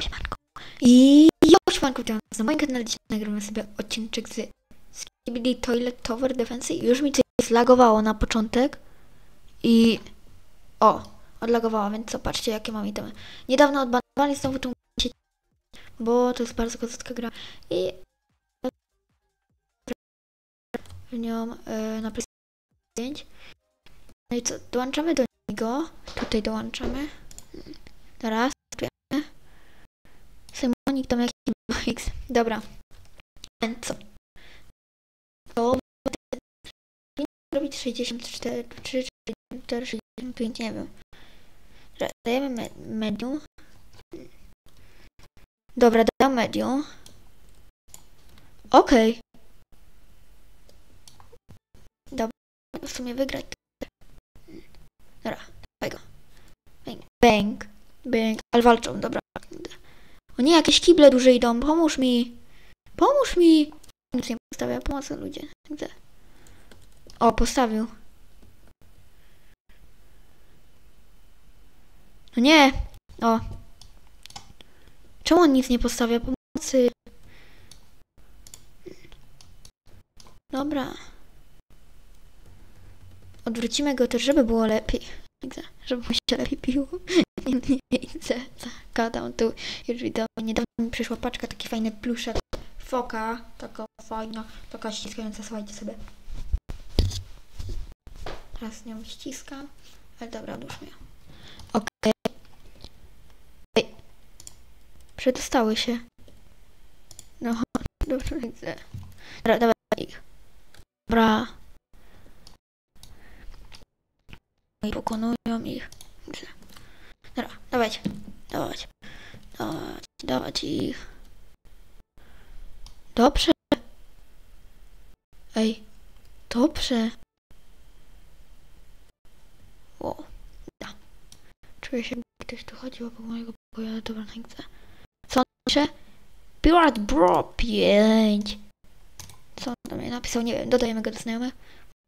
Siemanko. I siemanko, witam na moim kanale. Dzisiaj sobie odcineczek z Skibidi Toilet Tower Defense. Już mi coś zlagowało na początek. I... O, odlagowało, więc zobaczcie, jakie mam itemy. Niedawno odbanowali znowu tą bo to jest bardzo kozacka gra. I... W nią e, na 5. No i co, dołączamy do niego. Tutaj dołączamy. Teraz. Symonik tam jakiś X. Dobra. Co? To robić 64, 3, 64, 65, nie wiem. Dajemy me medium. Dobra, dam medium. Okej. Dobra, w sumie wygrać. Dobra, dawaj go. Bang, bang, bang. Ale walczą, dobra. O nie, jakieś kible duże idą. Pomóż mi. Pomóż mi. Nic nie postawia pomocy ludzie. Widzę. O, postawił. No nie. O. Czemu on nic nie postawia pomocy? Dobra. Odwrócimy go też, żeby było lepiej. Widzę, żeby mu się lepiej piło. Nie, nie widzę. Gadam tu. Już widzę. Niedawno mi przyszła paczka, taki fajny pluszek. Foka. Taka fajna. Taka ściskająca. Słuchajcie sobie. Teraz nią ściskam. Ale dobra, odłóż mnie. Okej. Ej. Przedostały się. No, dobrze widzę. Dobra, ich. Dobra. I pokonują ich. Dobra, dawać, dawać, dawać, dawać ich. Dobrze. Ej, dobrze. O, da. Czuję się, ktoś tu chodził po mojego pokoju, ale dobra, nie chcę. Co on pisze? Pirat Bro 5. Co on do mnie napisał? Nie wiem, dodajemy go do znajomych.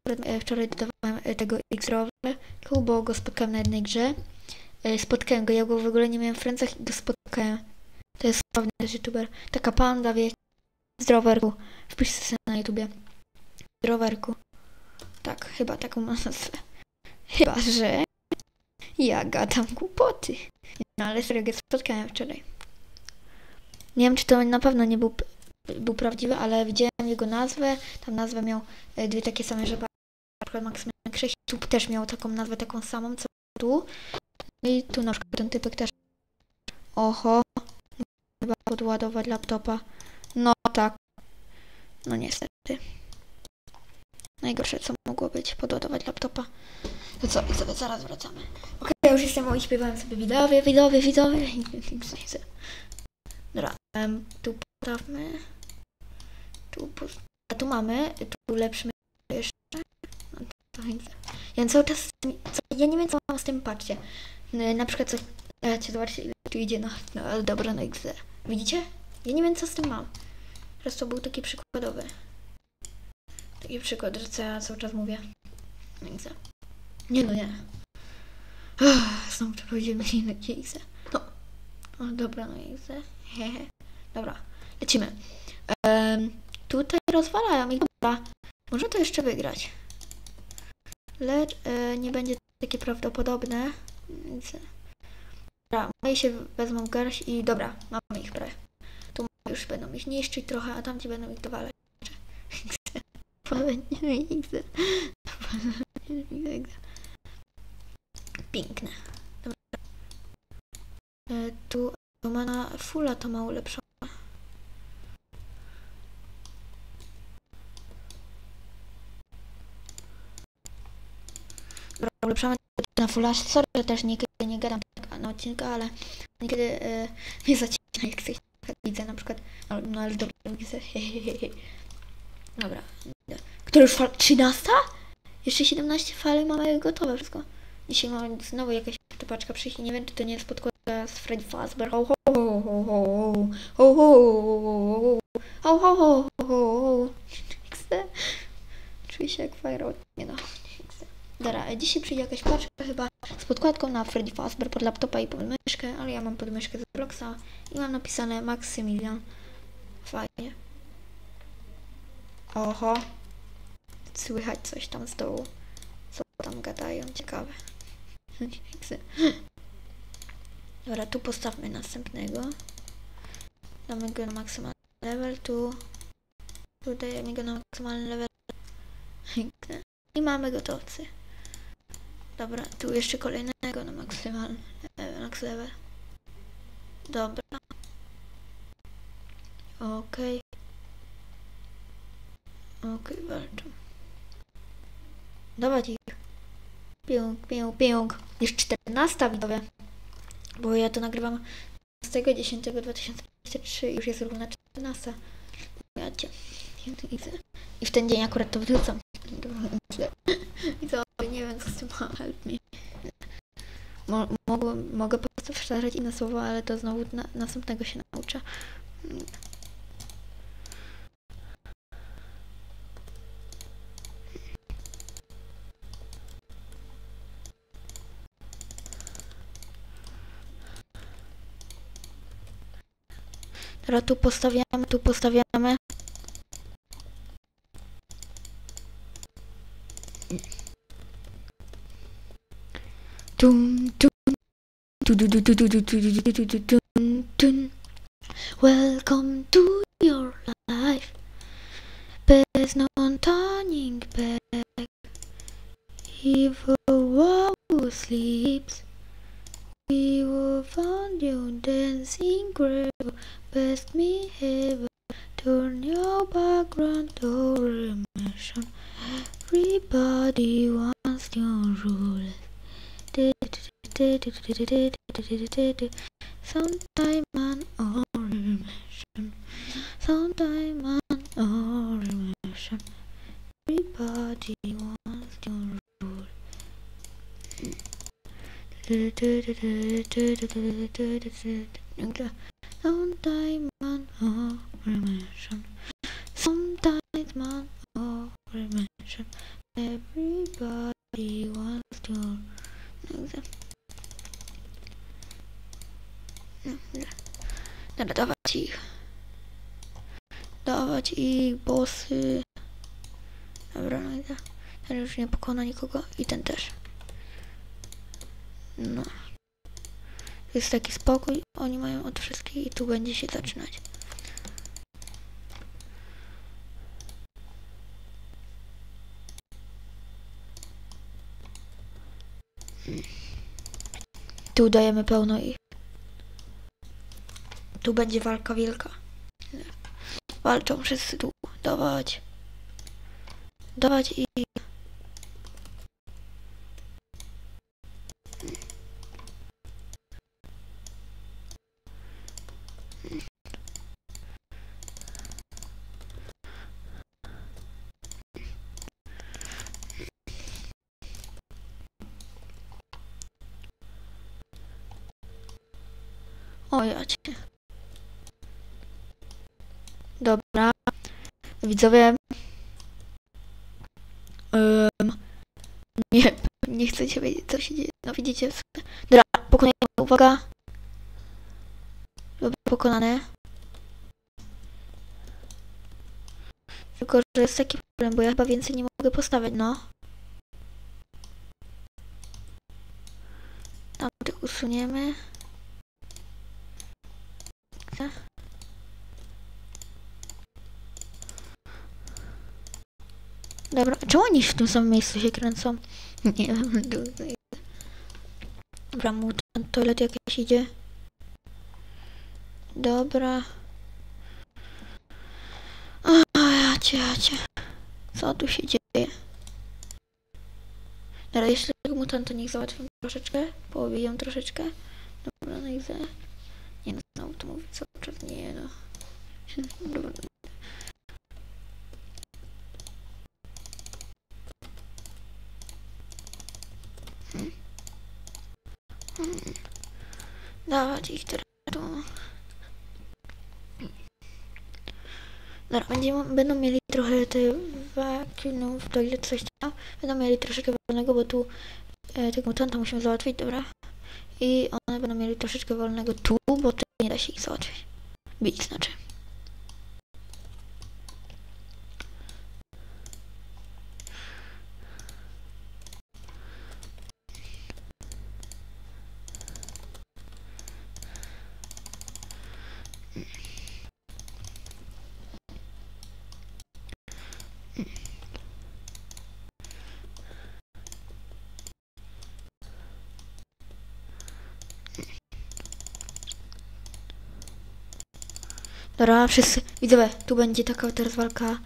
E, Wczoraj dodawałem e, tego X-Rower, bo go spotkałem na jednej grze. E, Spotkałem go, ja go w ogóle nie miałem w rękach i go spotkałem. To jest sławny też youtuber. Taka panda, wiecie. Zdrowerku. Wpiszcie sobie na YouTubie. Zdrowerku. Tak, chyba taką ma nazwę. Chyba, że ja gadam głupoty. No ale serio go spotkałem wczoraj. Nie wiem, czy to na pewno nie był, był prawdziwy, ale widziałem jego nazwę. Tam nazwę miał dwie takie same, że przykład Krzyś tu też miał taką nazwę, taką samą, co tu. I tu na przykład ten typek też. Oho. Chyba podładować laptopa. No tak. No niestety. Najgorsze co mogło być, podładować laptopa. To co, sobie zaraz wracamy. Okej, ja już jestem, i śpiewałem sobie widowie, widowie, widowie. Dobra, tu postawmy. Tu, tu mamy, tu lepszymy jeszcze. No, to nic. Ja cały czas, co, ja nie wiem co mam z tym, patrzcie. Na przykład coś, Słuchajcie, zobaczcie ile tu idzie, no, no ale dobra, no XD. Widzicie? Ja nie wiem co z tym mam. Teraz to był taki przykładowy. Taki przykład, że co ja cały czas mówię. No XD. Nie no, nie. Uff, Znowu to powiedziałem na XD. No. O, dobra, no XD. Hehe. Dobra, lecimy. Em, tutaj rozwalają ich. Dobra, może to jeszcze wygrać. Lecz e, nie będzie takie prawdopodobne. Więc... Dobra, moje się wezmą w garść i dobra, mamy ich prawie. Tu już będą ich niszczyć trochę, a tamci będą ich dowalać. Piękne. Dobra. E, tu mana fulla to ma ulepszone. Dobra, ulepszamy na fulla. Sorry, że też niekiedy nie gadam tak na odcinka, ale niekiedy e, mnie zacina jak coś widzę na przykład. No, no ale dobra, widzę. Dobra. Która już fala? 13? Jeszcze 17 fali mamy gotowe wszystko. Dzisiaj mamy znowu jakaś paczka przyjść i nie wiem czy to nie jest podkłada z Freddy Fazbear. Ho ho ho ho ho ho ho ho ho ho ho ho ho. Czuję się jak Fire Nie no. Dobra, dzisiaj przyjdzie jakaś paczka chyba z podkładką na Freddy Fazbear pod laptopa i pod myszkę, ale ja mam pod myszkę z Bloxa i mam napisane Maksymilian. Fajnie. Oho. Słychać coś tam z dołu. Co tam gadają? Ciekawe. Dobra, tu postawmy następnego. Damy go na maksymalny level, tu. Tu dajemy go na maksymalny level. I mamy gotowcy. Dobra, tu jeszcze kolejnego na maksymalny level, max level. Dobra. Okej. Okej, walczą. Dawać ich. Piąk, piąk, piąk. Jest 14 widzowie. Bo ja to nagrywam 12.10.2023 już jest równa 14. Ja cię. I w ten dzień akurat to wrzucam. Nie wiem co z tym ma, help me. Mo mogło, mogę po prostu powtarzać inne słowa, ale to znowu na następnego się nauczę. Teraz tu postawiamy, tu postawiamy. Welcome to your life. There's no turning back. If a wow sleeps, we will find you dancing grave. Best me ever. Turn your background to remission. Everybody wants your rule. Sometime an oration. Sometime an oration. Everybody wants your rule. Sometime man oration. Sometimes man oration. Everybody wants to your Dobra, dawać ich. Dawać ich, bossy. Dobra, no i ten już nie pokona nikogo i ten też. No. Jest taki spokój, oni mają od wszystkich i tu będzie się zaczynać. Tu dajemy pełno ich. Tu będzie walka wielka. Walczą wszyscy tu. Dawać. Dawać i... O ja cię. Dobra. Widzowie. Um, nie, nie chcecie wiedzieć co się dzieje. No widzicie. Dobra, pokonajmy. Uwaga. Pokonane. Tylko, że jest taki problem, bo ja chyba więcej nie mogę postawić, no. Tam tych usuniemy. Dobra, czemu oni w tym samym miejscu się kręcą? Nie wiem. Dobra, mu ten toilet jakiś idzie. Dobra. O, ja cię, ja cię. Co tu się dzieje? Dobra, jeszcze tego mutanta niech załatwię troszeczkę. Poobiję troszeczkę. Dobra, no i. Nie no, znowu to mówię cały czas. Nie no. Dobra. Dawać ich tu. Dobra, będziemy, będą mieli trochę te wakinów, to ile coś tam. Będą mieli troszeczkę wolnego, bo tu e, tego mutanta musimy załatwić, dobra. I one będą mieli troszeczkę wolnego tu, bo tu nie da się ich załatwić. Bić znaczy. Dobra, wszyscy. Widzowie, tu będzie taka teraz walka.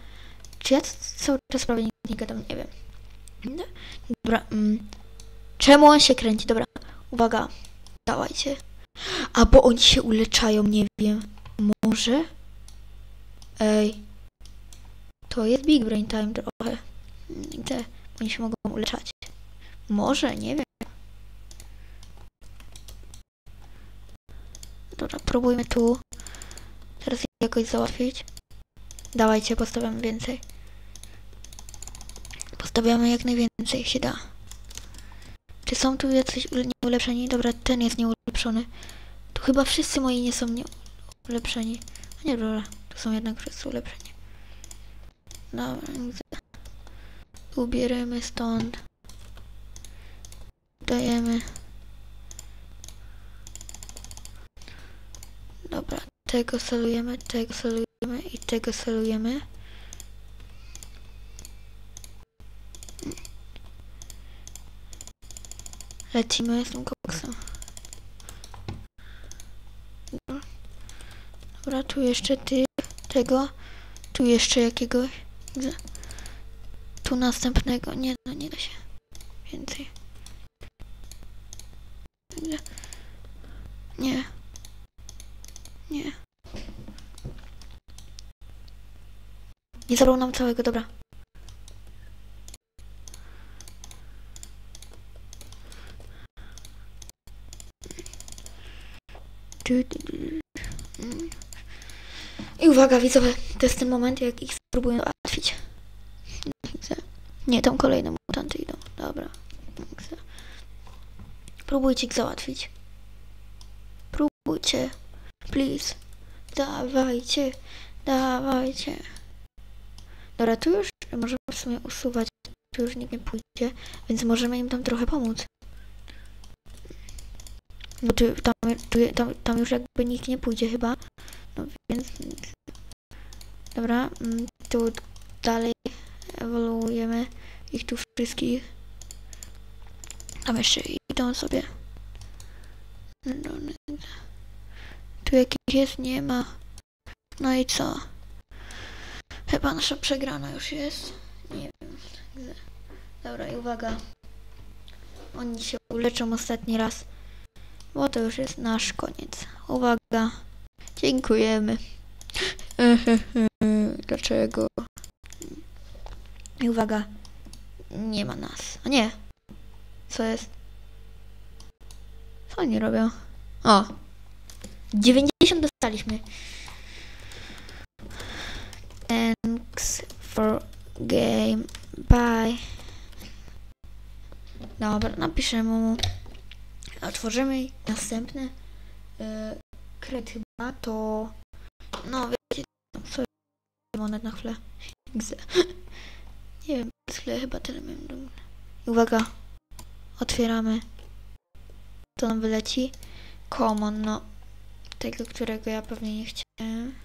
Czy ja cały czas prawie nie, nie gadam? Nie wiem. Dobra. Mm. Czemu on się kręci? Dobra. Uwaga. Dawajcie. A bo oni się uleczają, nie wiem. Może? Ej. To jest Big Brain Time trochę. Te, oni się mogą uleczać. Może, nie wiem. Dobra, próbujmy tu. Teraz jakoś załatwić. Dawajcie, postawiamy więcej. Postawiamy jak najwięcej jak się da. Czy są tu jacyś ule- nieulepszeni? Dobra, ten jest nieulepszony. Tu chyba wszyscy moi nie są nieulepszeni. A nie, dobra, tu są jednak wszyscy ulepszeni. Dobra. Ubieramy stąd. Dajemy. Dobra, tego salujemy, tego salujemy i tego salujemy. Lecimy z tym koksem. Dobra. Tu jeszcze ty, tego, tu jeszcze jakiegoś. Tu następnego. Nie, no nie da się. Więcej. Widzę. Nie. Nie. Nie zabrał nam całego, dobra. I uwaga, widzowie, to jest ten moment, jak ich spróbuję załatwić. Nie, tam kolejne mutanty idą. Dobra. Próbujcie ich załatwić. Próbujcie. Please. Dawajcie. Dawajcie. Dobra, tu już możemy w sumie usuwać. Tu już nikt nie pójdzie, więc możemy im tam trochę pomóc. Bo tam, tu, tam, tam już jakby nikt nie pójdzie chyba. No więc... Dobra, mm, tu dalej ewoluujemy ich tu wszystkich. Tam jeszcze idą sobie. No, no, tu jakiś jest? Nie ma. No i co? Chyba nasza przegrana już jest. Nie wiem. Dobra i uwaga. Oni się uleczą ostatni raz. Bo to już jest nasz koniec. Uwaga. Dziękujemy. Dlaczego? I uwaga. Nie ma nas. A nie. Co jest? Co oni robią? O. 90 dostaliśmy. Thanks for game. Bye. Dobra, napiszemy mu. Otworzymy następny yy, kred chyba to no wiecie co monet na chwilę nie wiem chwilę chyba tyle miałem do uwaga otwieramy to nam wyleci common no tego którego ja pewnie nie chciałem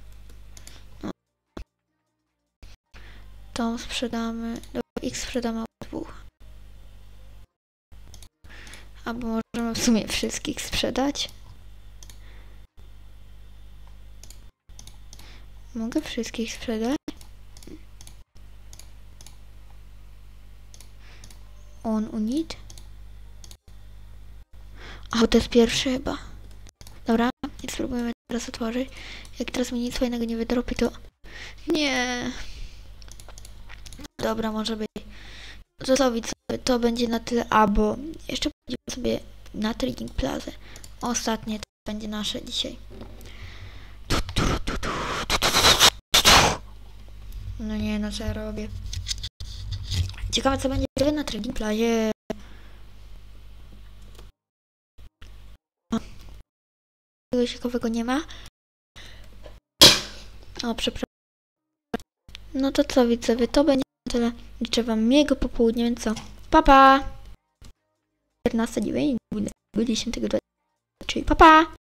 tą sprzedamy do x sprzedamy dwóch Albo możemy w sumie wszystkich sprzedać. Mogę wszystkich sprzedać? On unit? A to jest pierwszy chyba. Dobra, spróbujemy teraz otworzyć. Jak teraz mi nic fajnego nie wydropi, to... Nie. Dobra, może być. Zostawić sobie, to będzie na tyle, albo jeszcze pójdziemy sobie na Trading Plaza. Ostatnie to będzie nasze dzisiaj. No nie, no co ja robię. Ciekawe co będzie na Trading Plazie. No. Czegoś ciekawego nie ma. O, przepraszam. No to co widzowie, to będzie tyle. Życzę wam miłego popołudnia, więc co? Pa pa! 14 dzień 10 czyli pa pa!